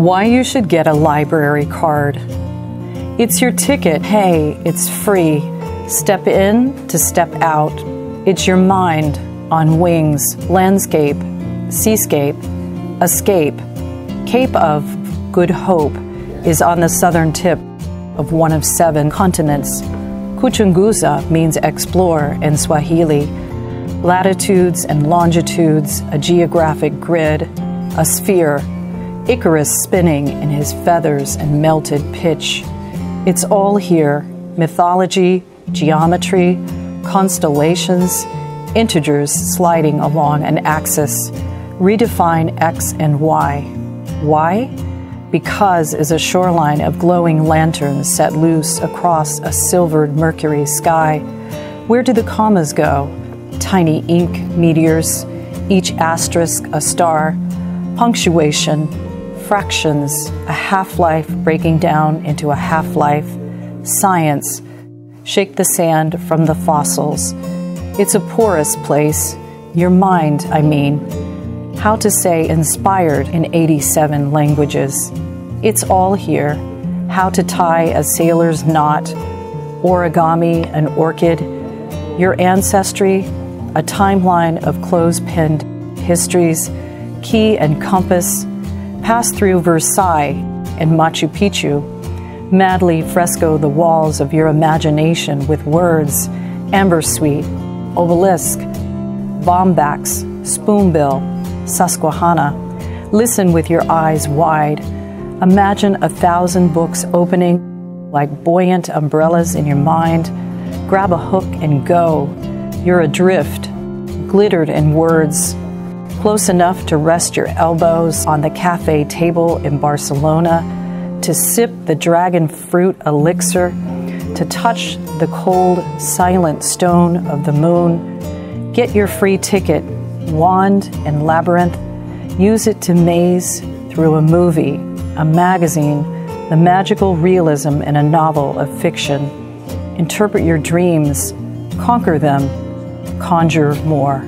Why you should get a library card. It's your ticket. Hey, it's free. Step in to step out. It's your mind on wings, landscape, seascape, escape. Cape of Good Hope is on the southern tip of one of seven continents. Kuchunguza means explore in Swahili. Latitudes and longitudes, a geographic grid, a sphere, Icarus spinning in his feathers and melted pitch. It's all here mythology, geometry, constellations, integers sliding along an axis. Redefine X and Y. Why? Because is a shoreline of glowing lanterns set loose across a silvered Mercury sky. Where do the commas go? Tiny ink meteors, each asterisk a star. Punctuation, fractions, a half life breaking down into a half life. Science, shake the sand from the fossils. It's a porous place. Your mind, I mean. How to say inspired in 87 languages. It's all here. How to tie a sailor's knot, origami, an orchid, your ancestry, a timeline of clothes pinned histories, key and compass, pass through Versailles and Machu Picchu, madly fresco the walls of your imagination with words, amber sweet, obelisk, bombax, spoonbill, Susquehanna. Listen with your eyes wide. Imagine a thousand books opening like buoyant umbrellas in your mind. Grab a hook and go. You're adrift, glittered in words, close enough to rest your elbows on the cafe table in Barcelona, to sip the dragon fruit elixir, to touch the cold, silent stone of the moon. Get your free ticket wand and labyrinth, use it to maze through a movie, a magazine, the magical realism in a novel of fiction. Interpret your dreams, conquer them, conjure more.